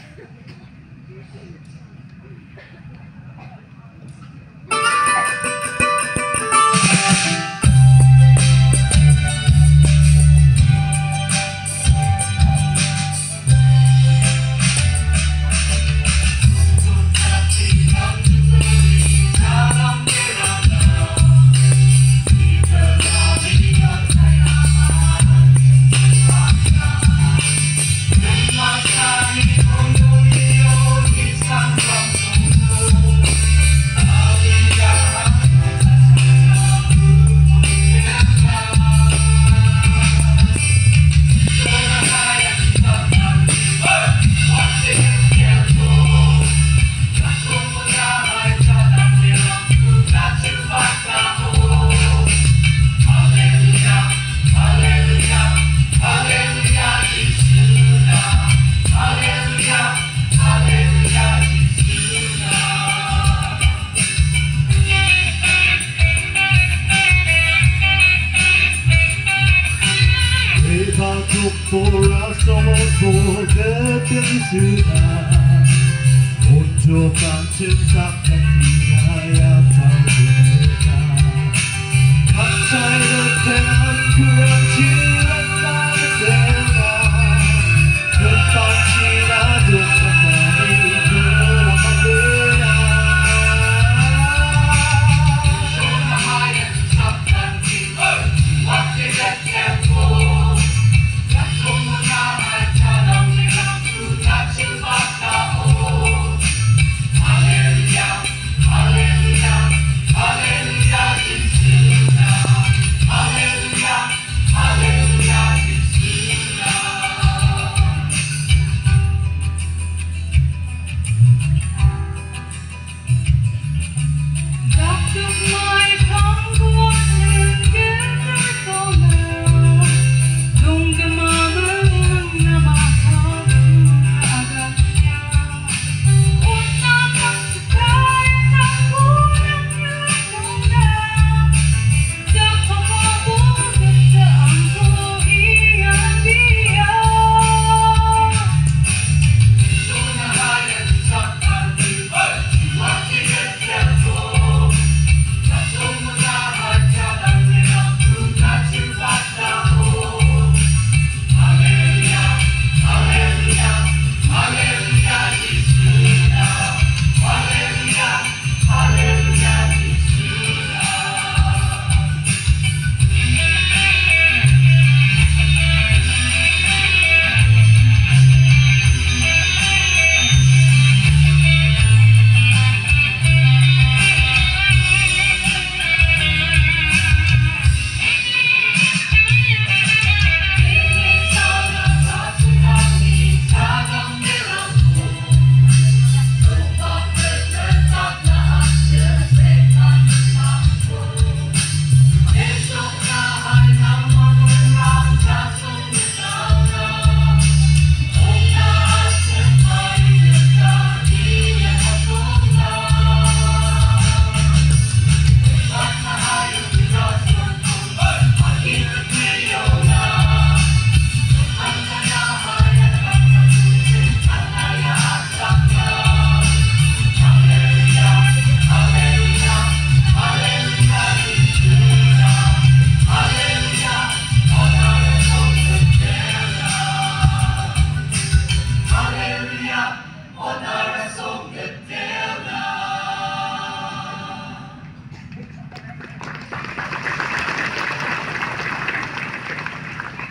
Thank you. for us someone forgotten sudah Untukkan cinta ketiga yang tak berita